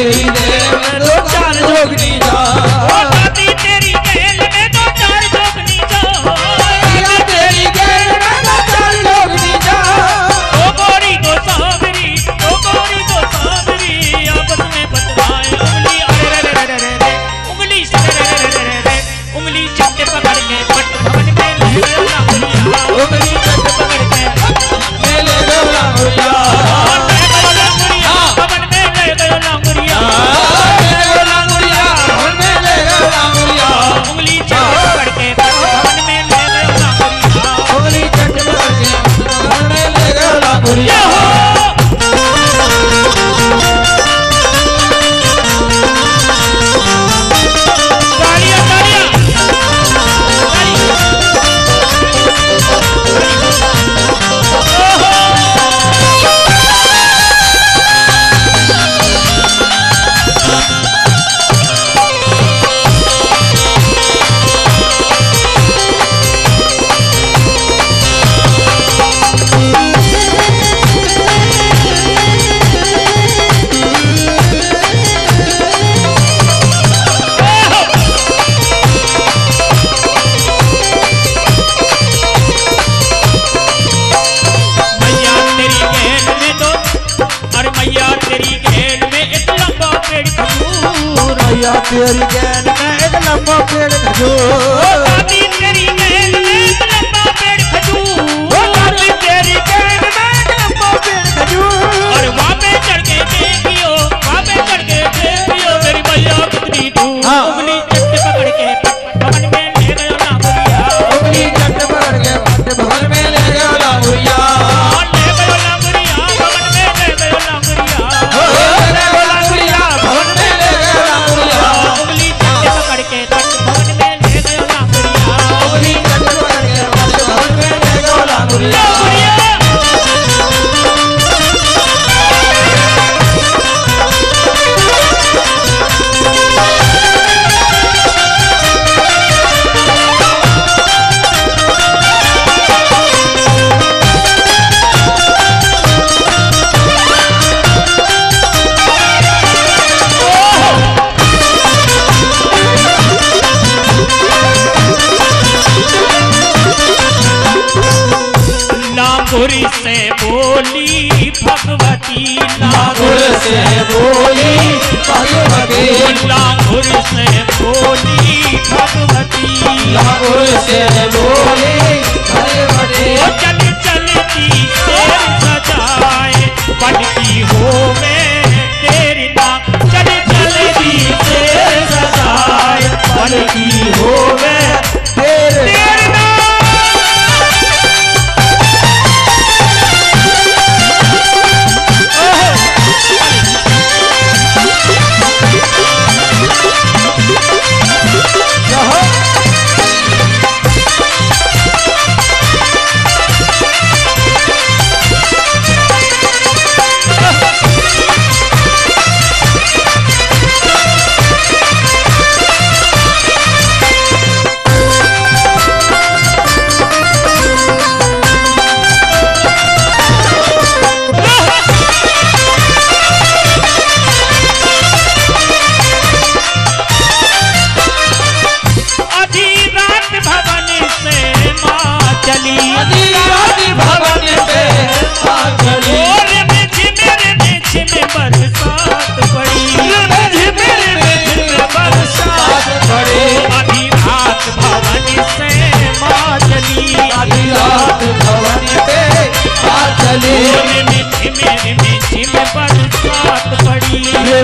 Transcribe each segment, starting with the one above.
querida. तेरी gain में एक पेड़ जो बोली भगवती लांगुर से बोली भगवती लांगुर से बोली भगवती लांगुर से बोली भगवती चल चलती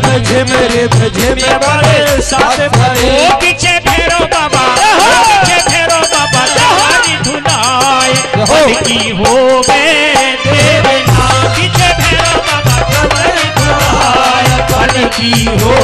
मेरे मेरे भजे मेरे। साथ भरे पीछे फेरो बाबा पीछे फेरो बाबा तुम्हारी धुनाए की हो गए ना। पीछे फेरो बाबा तुम्हारी धुनाए की हो